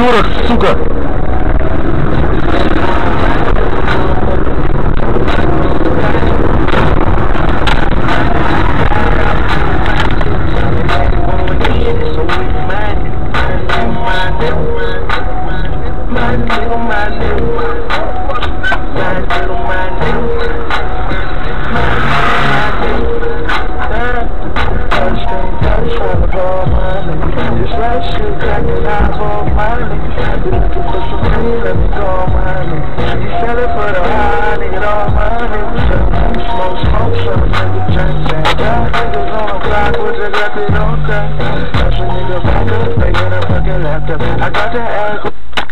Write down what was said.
придурок, сука! fresh and cracking eyes on finally. You looking for free, let me go on behind me. You selling for the high, nigga, all money. Smoke, smoke, some nigga drink that. Y'all niggas on the block with the don't care. That's a nigga back up, they get a fucking laptop. I got that ass.